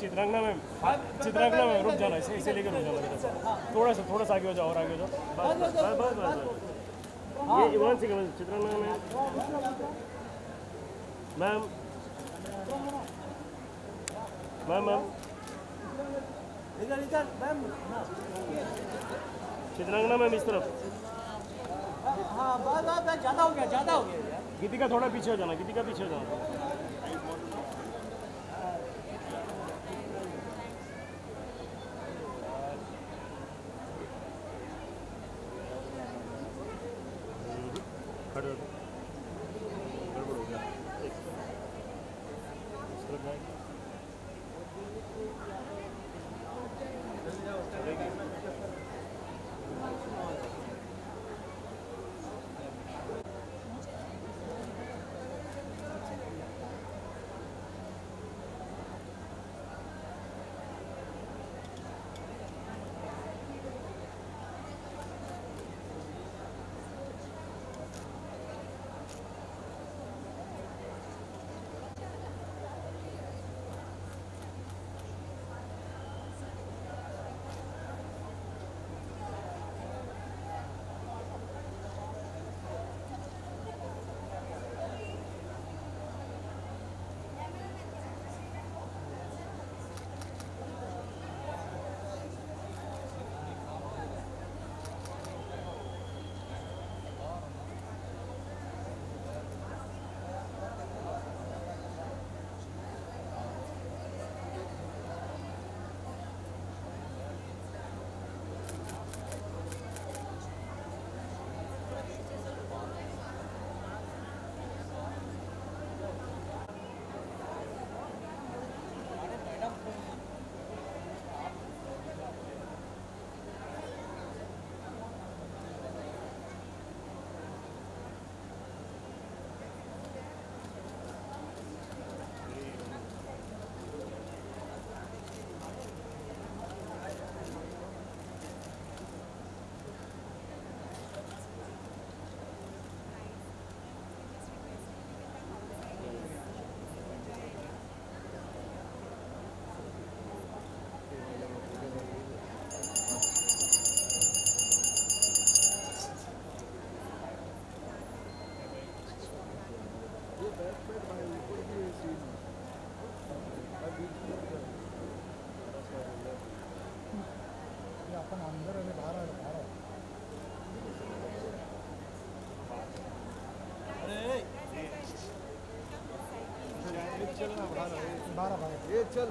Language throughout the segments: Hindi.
चित्रांगना में चित्रांगना में रुक जाना, इसे इसे लेकर रुक जाना मेरे साथ थोड़ा सा थोड़ा सा आगे हो जाओ, और आगे हो जाओ। बस बस बस बस बस ये वन सेकंड चित्रांगना में मैम मैम मैम इधर इधर मैम चित्रांगना मैम इस तरफ़। हाँ बस बस बस ज़्यादा हो गया ज़्यादा हो गया। गीति गीतिका थोड़ा पीछे हो जाना गीतिका पीछे हो जाना। खड़े बारा बाहेर ये चल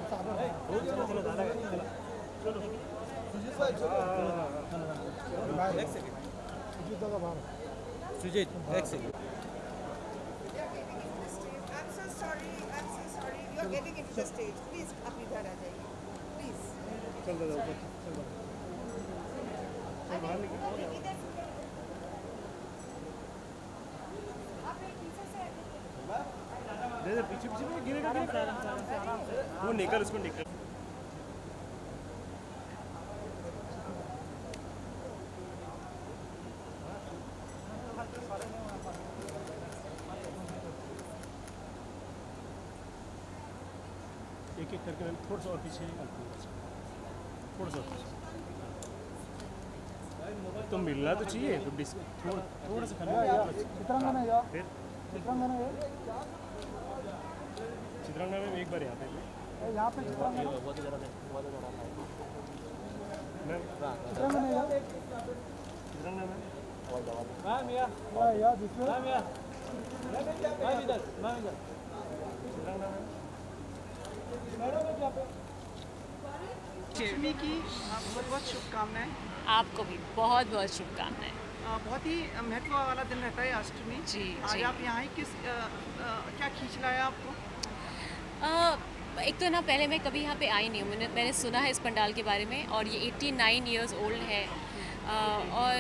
बाहेर सुजित दादा बाहेर सुजीत एक second so sorry. I'm so sorry. You're getting into the stage. Please, आप इधर आ जाइए. Please. चल दादा ऊपर चल दादा चल बाहर निकल दे दे पीछे पीछे में गिरेगा वो निकल उसको निकल। एक एक करके मैं थोड़ा सा और पीछे। थोड़ा सा पीछे। तो मिलना तो चाहिए तो थोड़ा थोड़ा सा या फिर चित्रांगना में एक बार यहाँ पे यहाँ पे चित्रांगना में मैम? या। या या मैम या। मैम इधर। मैम इधर। चित्रांगना में की बहुत बहुत शुभकामनाएँ। आपको भी बहुत बहुत शुभकामनाएँ। बहुत ही महत्व वाला दिन रहता है अष्टमी जी, आज जी। आप यहाँ ही किस अ, अ, क्या खींच लाया आपको? एक तो ना पहले मैं कभी यहाँ पे आई नहीं हूँ। मैंने मैंने सुना है इस पंडाल के बारे में और ये 89 इयर्स ओल्ड है। अ, और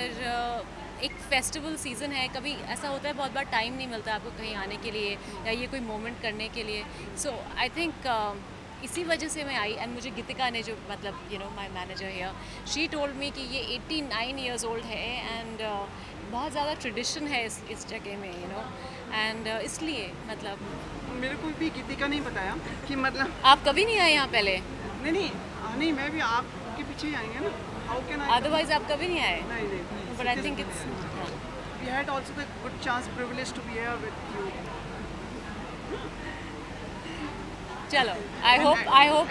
एक फेस्टिवल सीज़न है। कभी ऐसा होता है बहुत बार टाइम नहीं मिलता आपको कहीं आने के लिए या ये कोई मोमेंट करने के लिए। सो आई थिंक इसी वजह से मैं आई एंड मुझे गीतिका ने जो मतलब you know my manager here she told me कि ये 89 इयर्स ओल्ड है एंड uh, बहुत ज़्यादा ट्रेडिशन है इस इस जगह में यू नो एंड इसलिए मतलब मेरे को भी गीतिका नहीं बताया कि मतलब आप कभी नहीं आए यहाँ पहले? नहीं नहीं हाँ, नहीं मैं भी आपके पीछे ही आएँगे ना? हाउ कैन आई अदरवाइज़ आप कभी नहीं आए? नहीं नहीं but I think it's we had also the good chance privilege to be here with you. चलो I hope I hope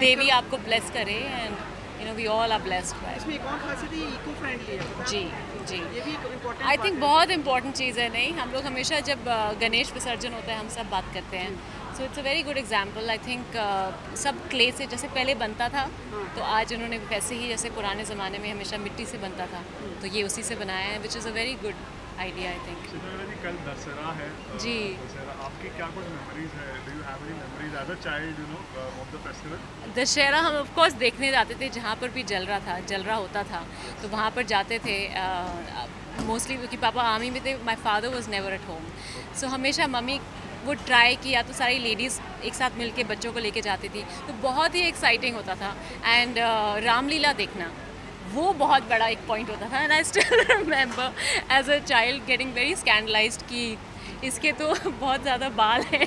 Devi आपको ब्लेस करे and you know we all are blessed by है है जी जी। ये भी एक आई थिंक बहुत इंपॉर्टेंट चीज़ है नहीं? हम लोग हमेशा जब गणेश विसर्जन होता है हम सब बात करते हैं। So it's a very good example I think सब क्ले से जैसे पहले बनता था तो आज उन्होंने वैसे ही जैसे पुराने ज़माने में हमेशा मिट्टी से बनता था तो ये उसी से बनाया है which is a very good idea I think कल दशहरा है जी। दशहरा आपकी क्या कुछ मेमोरीज है? Do you have any memories as a child you know of the festival Dussehra हम ऑफ़ कोर्स देखने जाते थे जहाँ पर भी जल रहा था जल रहा होता था। तो वहाँ पर जाते थे मोस्टली क्योंकि पापा आर्मी में थे my father was never at home so हमेशा मम्मी वो ट्राई किया तो सारी लेडीज़ एक साथ मिलके बच्चों को लेके जाती थी। तो बहुत ही एक्साइटिंग होता था। एंड uh, रामलीला देखना। वो बहुत बड़ा एक पॉइंट होता था and I still remember as a child getting very scandalise कि इसके तो बहुत ज़्यादा बाल हैं।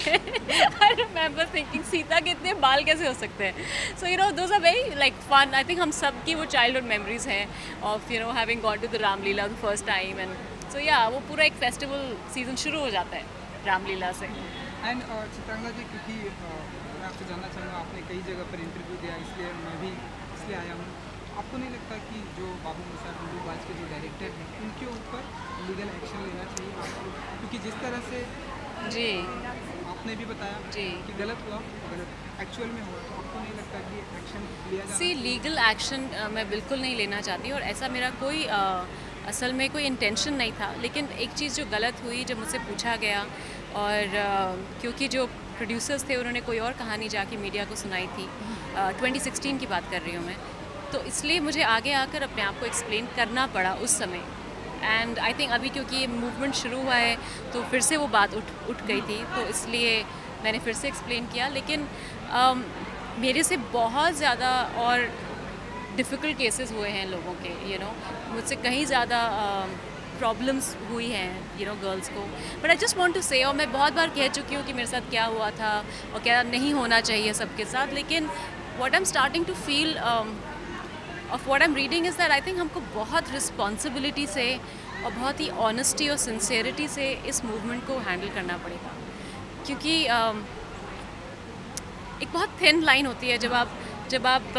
आई रिमेंबर थिंकिंग सीता के इतने बाल कैसे हो सकते हैं? So you know those are very like fun I think हम सब की वो चाइल्डहुड मेमोरीज हैं of you know having gone to the Ramlila the first time and so या वो पूरा एक फेस्टिवल सीज़न शुरू हो जाता है रामलीला से। एंड चित्रांगदा जी क्योंकि uh, मैं आपसे जानना चाहूँगा आपने कई जगह पर इंटरव्यू दिया इसलिए मैं भी इसलिए आया हूँ। आपको नहीं लगता कि जो बाबू मुसार बाज के जो डायरेक्टर हैं उनके ऊपर लीगल एक्शन लेना चाहिए? आपको क्योंकि जिस तरह से जी। आपने भी बताया जी। कि गलत हुआ अगर एक्चुअल में हुआ तो आपको नहीं लगता कि एक्शन लिया जाना सी लीगल एक्शन मैं बिल्कुल नहीं लेना चाहती और ऐसा मेरा कोई अ, असल में कोई इंटेंशन नहीं था। लेकिन एक चीज़ जो गलत हुई जब मुझसे पूछा गया और अ, क्योंकि जो प्रोड्यूसर्स थे उन्होंने कोई और कहानी जाके मीडिया को सुनाई थी। ट्वेंटी सिक्सटीन की बात कर रही हूँ मैं। तो इसलिए मुझे आगे आकर अपने आप को एक्सप्लेन करना पड़ा उस समय। एंड आई थिंक अभी क्योंकि ये मूवमेंट शुरू हुआ है तो फिर से वो बात उठ उठ गई थी तो इसलिए मैंने फिर से एक्सप्लेन किया। लेकिन अम, मेरे से बहुत ज़्यादा और डिफ़िकल्ट केसेस हुए हैं लोगों के यू you नो know, मुझसे कहीं ज़्यादा प्रॉब्लम्स uh, हुई हैं यू नो गर्ल्स को। But I just want to say और मैं बहुत बार कह चुकी हूँ कि मेरे साथ क्या हुआ था और क्या नहीं होना चाहिए सबके साथ। लेकिन what I am starting to feel of I am reading is that I think हमको बहुत रिस्पॉन्सिबिलिटी से और बहुत ही ऑनेस्टी और सिंसेरिटी से इस मूवमेंट को हैंडल करना पड़ेगा। क्योंकि um, एक बहुत थिन लाइन होती है जब आप जब आप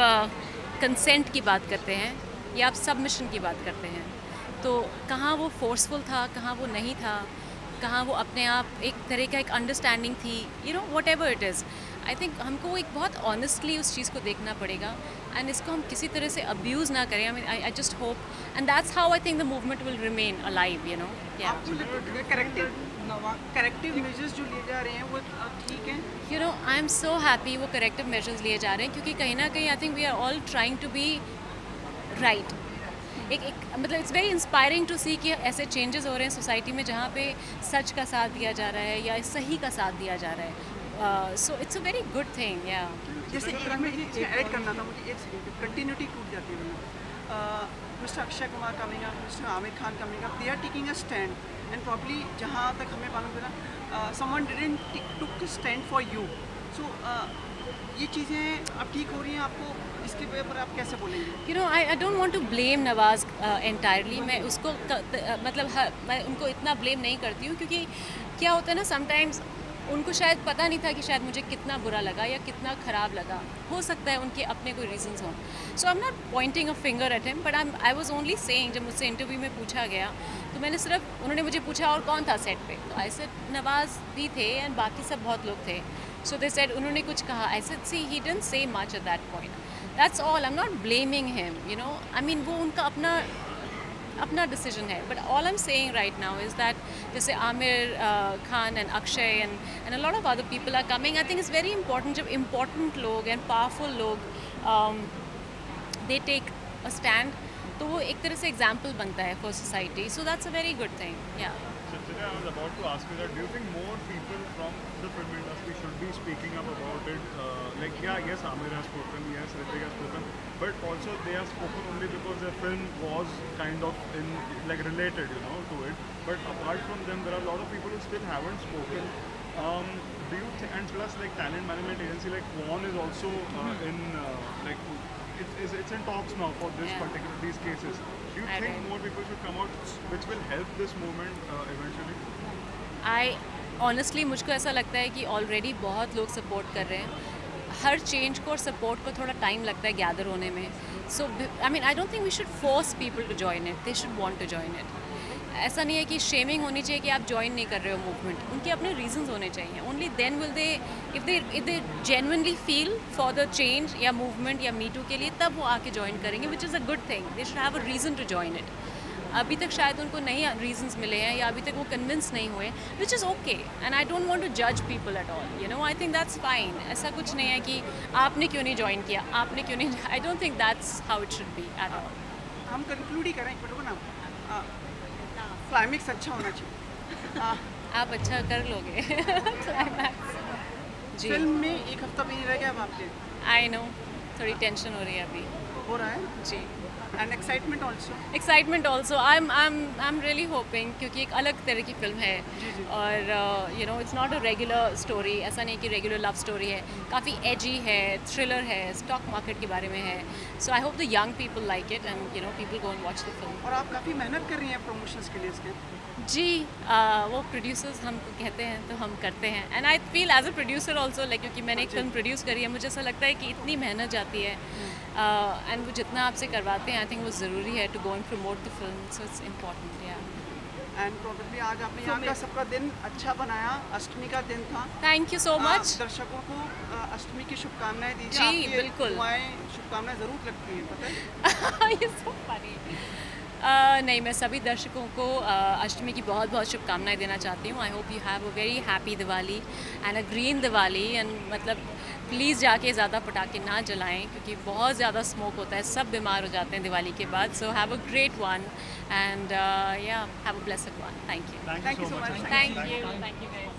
कंसेंट uh, की बात करते हैं या आप सबमिशन की बात करते हैं। तो कहाँ वो फोर्सफुल था कहाँ वो नहीं था कहाँ वो अपने आप एक तरह का एक अंडरस्टैंडिंग थी you know whatever it is I think हमको एक बहुत ऑनेस्टली उस चीज़ को देखना पड़ेगा एंड इसको हम किसी तरह से अब्यूज़ ना करें। I mean I just hope and that's how I think the movement will remain alive you know corrective measures जो लिए जा रहे हैं वो ठीक हैं? You know I am so happy वो करेक्टिव मेजर्स लिए जा रहे हैं क्योंकि कहीं ना कहीं I think we are all trying to be right एक एक मतलब it's very inspiring to see कि ऐसे चेंजेस हो रहे हैं सोसाइटी में जहाँ पे सच का साथ दिया जा रहा है या सही का साथ दिया जा रहा है। So it's a very good thing या जैसे ऐड करना था मुझे एक कंटिन्यूटी टूट जाती है वरना mister Akshay Kumar coming up mister Aamir Khan coming up they are taking a stand and probably जहाँ तक हमें मालूम चला someone didn't took stand for you so ये चीज़ें अब ठीक हो रही हैं आपको इसके ऊपर आप कैसे बोलेंगे? You know I I don't want to blame Nawaz entirely मैं उसको त, मतलब हर, मैं उनको इतना ब्लेम नहीं करती हूँ क्योंकि क्या होता है ना समटाइम्स उनको शायद पता नहीं था कि शायद मुझे कितना बुरा लगा या कितना ख़राब लगा। हो सकता है उनके अपने कोई रीजंस हों। So I am not pointing a finger at him but I I was only saying जब मुझसे इंटरव्यू में पूछा गया तो मैंने सिर्फ़, उन्होंने मुझे पूछा, और कौन था सेट पे? तो आई सेड नवाज़ भी थे एंड बाकी सब बहुत लोग थे। सो दे सेड उन्होंने कुछ कहा। I said see he didn't say much at that point that's all I am not blaming him you know I mean वो उनका अपना अपना डिसीज़न है. But all am saying right now is that जैसे Aamir Khan and Akshay and and a lot of other people are coming I think is very important जब इंपॉर्टेंट लोग एंड पावरफुल लोग दे टेक अ स्टैंड तो वो एक तरह से एग्ज़ाम्पल बनता है for society so that's a very good thing या Yeah, I was about to ask you that. Do you think more people from the film industry should be speaking up about it? Uh, like, yeah, yes, Amir has spoken, yes, Ritik has spoken, but also they have spoken only because their film was kind of in like related, you know, to it. But apart from them, there are a lot of people who still haven't spoken. Um, do you th- and plus like talent management agency like Quan is also uh, mm-hmm. in uh, like it's, it's in talks now for this yeah. particular these cases. Do you I think more people should come out, which will help this movement uh, eventually? I honestly मुझको ऐसा लगता है कि ऑलरेडी बहुत लोग सपोर्ट कर रहे हैं। हर चेंज को और सपोर्ट को थोड़ा टाइम लगता है गैदर होने में। So I mean I don't think we should force people to join it they should want to join it ऐसा नहीं है कि शेमिंग होनी चाहिए कि आप ज्वाइन नहीं कर रहे हो मूवमेंट उनके अपने रीजंस होने चाहिए। Only then will they if they if they genuinely feel for the change या मूवमेंट या मीटू के लिए, तब वो आके ज्वाइन करेंगे which is a good thing they should have a reason to join it अभी तक शायद उनको नहीं रीजंस मिले हैं या अभी तक वो कन्विंस नहीं हुए which is okay and I don't want to जज people at all you know I think that's fine ऐसा कुछ नहीं है कि आपने क्यों नहीं ज्वाइन किया? आपने क्यों नहीं I don't think that's how it should be at all हम कंक्लूड ही करें ना। क्लाइमेक्स अच्छा होना चाहिए। आप अच्छा कर लोगे। क्लाइमैक्स जी। फ़िल्म में एक हफ़्ता भी नहीं रह गया अब आपके आई नो थोड़ी टेंशन हो रही है अभी। हो रहा है? जी। And excitement also excitement also I am I am I am really hoping क्योंकि एक अलग तरह की फ़िल्म है। और you know it's not a regular story ऐसा नहीं कि रेगुलर लव स्टोरी है। काफ़ी एजी है थ्रिलर है स्टॉक मार्केट के बारे में है। So I hope the young people like it and you know people go and watch the film और आप काफ़ी मेहनत कर रही हैं प्रमोशंस के लिए इसके। जी uh, वो प्रोड्यूसर्स हमको कहते हैं तो हम करते हैं। And I feel as a producer also like क्योंकि मैंने एक फ़िल्म प्रोड्यूस करी है मुझे ऐसा लगता है कि इतनी मेहनत जाती है। एंड वो जितना आपसे करवाते हैं थिंक वो ज़रूरी है to go and promote the film so it's important yeah and probably आज आपने यहाँ का सबका दिन अच्छा बनाया अष्टमी का दिन था। थैंक यू सो मच दर्शकों को अष्टमी की शुभकामनाएँ दीजिए। जी, बिल्कुल। शुभकामनाएँ ज़रूर लगती हैं पता है? ये so funny. Uh, नहीं मैं सभी दर्शकों को uh, अष्टमी की बहुत बहुत शुभकामनाएँ देना चाहती हूँ। I hope you have a very happy Diwali and a green Diwali and मतलब प्लीज़ जाके ज़्यादा पटाखे ना जलाएँ क्योंकि बहुत ज़्यादा स्मोक होता है सब बीमार हो जाते हैं दिवाली के बाद। So have a great one and yeah have a blessed one thank you thank you so you so so much. much. Thank you thank you